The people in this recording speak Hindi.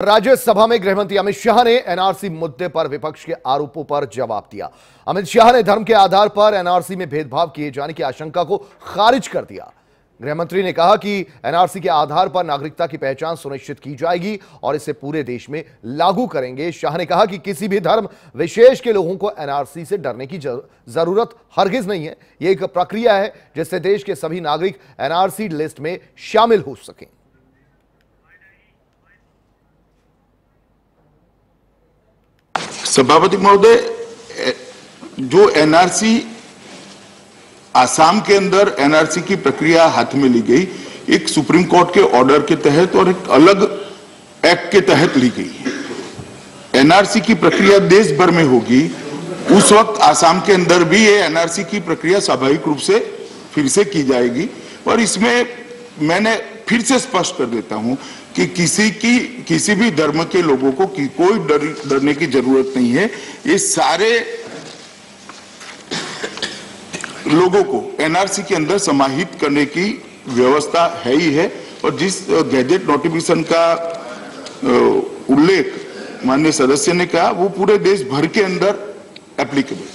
राज्यसभा में गृहमंत्री अमित शाह ने एनआरसी मुद्दे पर विपक्ष के आरोपों पर जवाब दिया। अमित शाह ने धर्म के आधार पर एनआरसी में भेदभाव किए जाने की आशंका को खारिज कर दिया। गृहमंत्री ने कहा कि एनआरसी के आधार पर नागरिकता की पहचान सुनिश्चित की जाएगी और इसे पूरे देश में लागू करेंगे। शाह ने कहा कि किसी भी धर्म विशेष के लोगों को एनआरसी से डरने की ज़रूरत हरगिज नहीं है। यह एक प्रक्रिया है जिससे देश के सभी नागरिक एनआरसी लिस्ट में शामिल हो सकें। सभापति महोदय जो एनआरसी आसाम के अंदर एनआरसी की प्रक्रिया हाथ में ली गई, एक सुप्रीम कोर्ट के ऑर्डर के तहत और एक अलग एक्ट के तहत ली गई एनआरसी की प्रक्रिया देश भर में होगी। उस वक्त आसाम के अंदर भी ये एनआरसी की प्रक्रिया स्वाभाविक रूप से फिर से की जाएगी। और इसमें मैंने फिर से स्पष्ट कर देता हूँ कि किसी की, किसी भी धर्म के लोगों को कि कोई डर, डरने की ज़रूरत नहीं है। ये सारे लोगों को एनआरसी के अंदर समाहित करने की व्यवस्था है ही है। और जिस गैजेट नोटिफिकेशन का उल्लेख माननीय सदस्य ने कहा, वो पूरे देश भर के अंदर एप्लीकेबल